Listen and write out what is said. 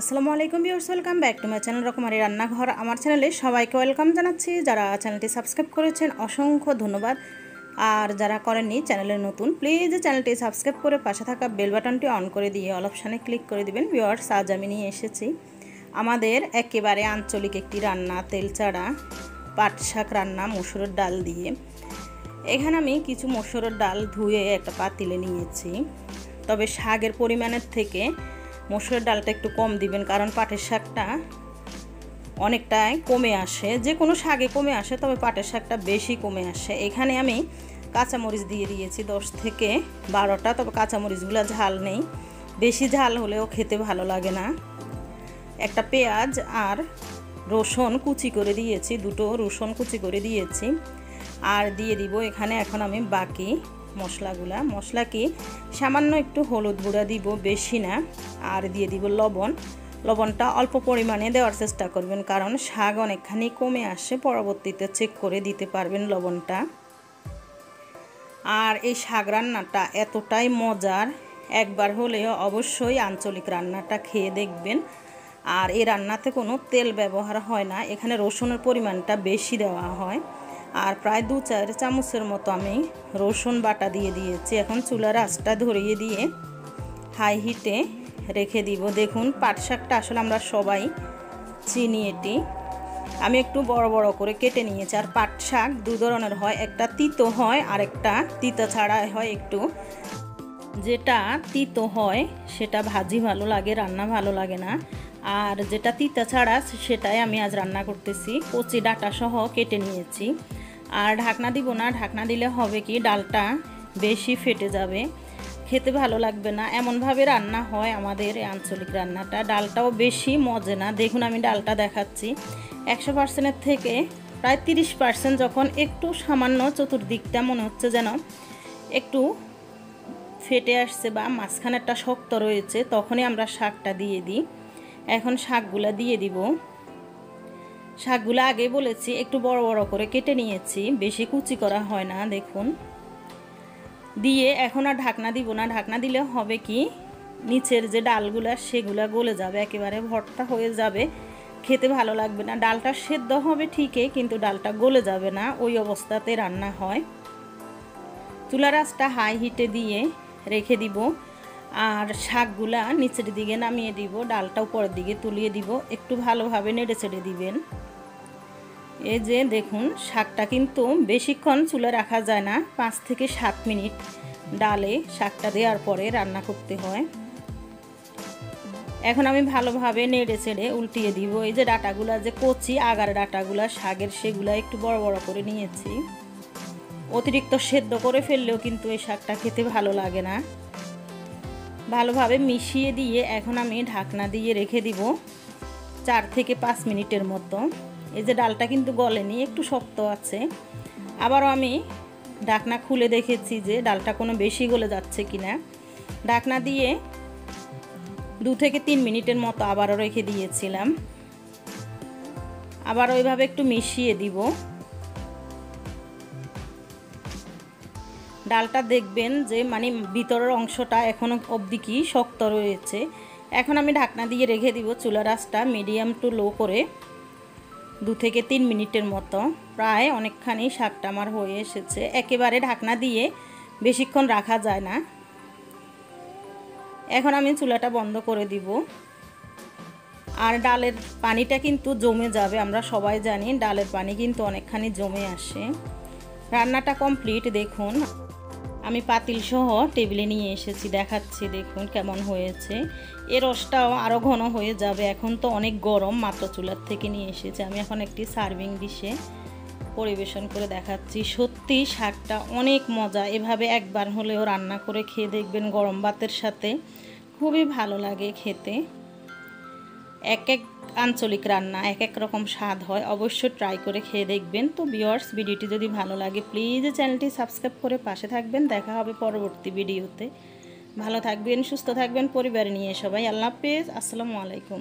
আসসালামু আলাইকুম viewers, welcome back to my channel রকমারি রান্নাঘর। আমার চ্যানেলে সবাইকে ওয়েলকাম জানাচ্ছি। যারা চ্যানেলটি সাবস্ক্রাইব করেছেন, অসংখ্য ধন্যবাদ। আর যারা করেননি, চ্যানেলে নতুন, প্লিজ চ্যানেলটি সাবস্ক্রাইব করে পাশে থাকা বেল বাটনটি অন করে দিয়ে অল অপশানে ক্লিক করে দিবেন। ভিউয়ার্স, আজ আমি নিয়ে এসেছি আমাদের একেবারে আঞ্চলিক একটি রান্না তেল চাড়া পাট শাক রান্না, মসুরের ডাল দিয়ে। এখানে আমি কিছু মসুরের ডাল ধুয়ে একটা পাতিলে নিয়েছি। তবে শাকের পরিমাণের থেকে মসুরের ডালটা একটু কম দিবেন, কারণ পাটের শাকটা অনেকটাই কমে আসে। যে কোনো শাকে কমে আসে, তবে পাটের শাকটা বেশি কমে আসে। এখানে আমি কাঁচামরিচ দিয়ে দিয়েছি দশ থেকে বারোটা, তবে কাঁচামরিচগুলো ঝাল নেই। বেশি ঝাল হলেও খেতে ভালো লাগে না। একটা পেঁয়াজ আর রসুন কুচি করে দিয়েছি, দুটো রসুন কুচি করে দিয়েছি। আর দিয়ে দিব এখানে এখন আমি বাকি মশলাগুলা। মশলা কি? সামান্য একটু হলুদ গুঁড়া দিব, বেশি না, আর দিয়ে দিব লবণ। লবণটা অল্প পরিমাণে দেওয়ার চেষ্টা করবেন, কারণ শাক অনেকখানি কমে আসে, পরবর্তীতে চেক করে দিতে পারবেন লবণটা। আর এই শাক রান্নাটা এতটাই মজার, একবার হলেও অবশ্যই আঞ্চলিক রান্নাটা খেয়ে দেখবেন। আর এই রান্নাতে কোনো তেল ব্যবহার হয় না, এখানে রসুনের পরিমাণটা বেশি দেওয়া হয়। আর প্রায় দু চার চামচের মতো আমি রসুন বাটা দিয়ে দিয়েছি। এখন চুলার আঁচটা ধরিয়ে দিয়ে হাই হিটে রেখে দিব। দেখুন, পাট শাকটা আসলে আমরা সবাই চিনি এটি। আমি একটু বড় বড় করে কেটে নিয়েছি। আর পাট শাক দু ধরনের হয়। একটা তিতো হয় আর একটা তিতা ছাড়া হয় একটু। যেটা তিতো হয়, সেটা ভাজি ভালো লাগে, রান্না ভালো লাগে না। আর যেটা তিতা ছাড়া, সেটাই আমি আজ রান্না করতেছি। কচি ডাটা সহ কেটে নিয়েছি। আর ঢাকনা দিব না, ঢাকনা দিলে হবে কি ডালটা বেশি ফেটে যাবে। খেতে ভালো লাগবে না। এমনভাবে রান্না হয় আমাদের আঞ্চলিক রান্নাটা। ডালটাও বেশি মজে না। দেখুন আমি ডালটা দেখাচ্ছি। একশো পার্সেন্টের থেকে প্রায় তিরিশ পার্সেন্ট যখন একটু সামান্য চতুর্দিকটা মনে হচ্ছে যেন একটু ফেটে আসছে বা মাঝখানেরটা শক্ত রয়েছে, তখনই আমরা শাকটা দিয়ে দিই। এখন শাকগুলা দিয়ে দিব। শাকগুলো আগে বলেছি, একটু বড় বড় করে কেটে নিয়েছি, বেশি কুচি করা হয় না, দেখুন। দিয়ে এখন আর ঢাকনা দিব না, ঢাকনা দিলে হবে কি, নিচের যে ডালগুলা, সেগুলা গলে যাবে, একেবারে ভর্তা হয়ে যাবে। খেতে ভালো লাগবে না, ডালটা সেদ্ধ হবে ঠিকই, কিন্তু ডালটা গলে যাবে না, ওই অবস্থাতে রান্না হয়। চুলার আঁচটা হাই হিটে দিয়ে রেখে দিব। আর শাকগুলা নিচের দিকে নামিয়ে দিব, ডালটা উপরের দিকে তুলিয়ে দিব, একটু ভালোভাবে নেড়ে চেড়ে দিবেন। এই যে দেখুন, শাকটা কিন্তু বেশিক্ষণ চুলে রাখা যায় না, পাঁচ থেকে সাত মিনিট ডালে শাকটা দেওয়ার পরে রান্না করতে হয়। এখন আমি ভালোভাবে নেড়ে চেড়ে উল্টিয়ে দিব। এই যে ডাটাগুলা, যে কচি আগার ডাটাগুলা, শাকের সেগুলা একটু বড় বড় করে নিয়েছি। অতিরিক্ত সেদ্ধ করে ফেললেও কিন্তু এই শাকটা খেতে ভালো লাগে না। ভালোভাবে মিশিয়ে দিয়ে এখন আমি ঢাকনা দিয়ে রেখে দিব চার থেকে পাঁচ মিনিটের মতো। এই যে ডালটা কিন্তু গলেনি, একটু শক্ত আছে। আবারও আমি ঢাকনা খুলে দেখেছি যে ডালটা কোনো বেশি গলে যাচ্ছে কি না ঢাকনা দিয়ে দু থেকে তিন মিনিটের মতো আবারও রেখে দিয়েছিলাম। আবার ওইভাবে একটু মিশিয়ে দিব। ডালটা দেখবেন যে মানে ভিতরের অংশটা এখনও অবধি কি শক্ত রয়েছে। এখন আমি ঢাকনা দিয়ে রেখে দিব চুলার আঁচটা মিডিয়াম টু লো করে, দু থেকে তিন মিনিটের মতো। প্রায় অনেকখানি শাকটা আমার হয়ে এসেছে। একেবারে ঢাকনা দিয়ে বেশিক্ষণ রাখা যায় না। এখন আমি চুলাটা বন্ধ করে দিব। আর ডালের পানিটা কিন্তু জমে যাবে, আমরা সবাই জানি ডালের পানি কিন্তু অনেকখানি জমে আসে। রান্নাটা কমপ্লিট, দেখুন। আমি পাতিল সহ টেবিলে নিয়ে এসেছি, দেখাচ্ছি, দেখুন কেমন হয়েছে। এর রসটাও আরও ঘন হয়ে যাবে, এখন তো অনেক গরম, মাত্র চুলার থেকে নিয়ে এসেছি। আমি এখন একটি সার্ভিং ডিশে পরিবেশন করে দেখাচ্ছি। সত্যি শাকটা অনেক মজা, এভাবে একবার হলেও রান্না করে খেয়ে দেখবেন গরম ভাতের সাথে। খুবই ভালো লাগে খেতে। এক এক আঞ্চলিক রান্না, এক এক রকম স্বাদ হয়, অবশ্যই ট্রাই করে খেয়ে দেখবেন। তো বিয়ার্স ভিডিওটি যদি ভালো লাগে প্লিজ চ্যানেলটি সাবস্ক্রাইব করে পাশে থাকবেন। দেখা হবে পরবর্তী ভিডিওতে ভালো থাকবেন, সুস্থ থাকবেন, পরিবার নিয়ে সবাই। আল্লাহ হাফেজ। আসসালামু আলাইকুম।